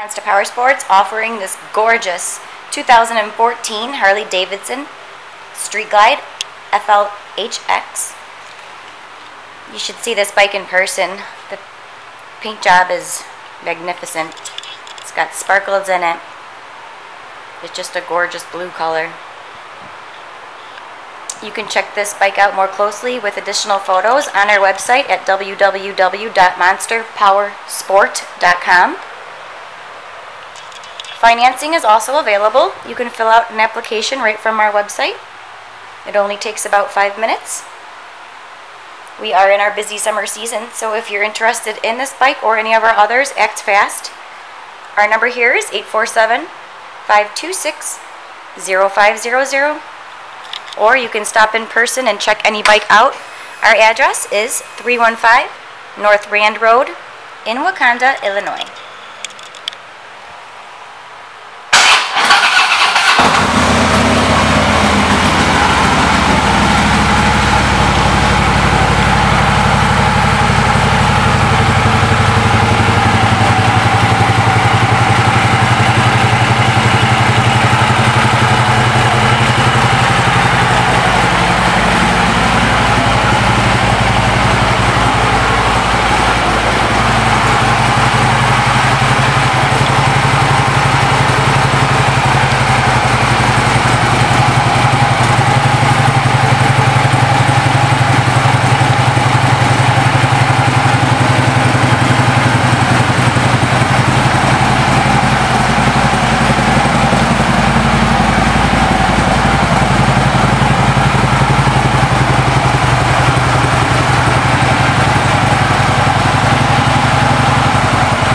Monster Power Sports offering this gorgeous 2014 Harley Davidson Street Glide FLHX. You should see this bike in person. The paint job is magnificent. It's got sparkles in it. It's just a gorgeous blue color. You can check this bike out more closely with additional photos on our website at www.monsterpowersport.com. Financing is also available. You can fill out an application right from our website. It only takes about five minutes. We are in our busy summer season, so if you're interested in this bike or any of our others, act fast. Our number here is 847 526 0500 or you can stop in person and check any bike out. Our address is 315 North Rand Road in Wauconda, Illinois.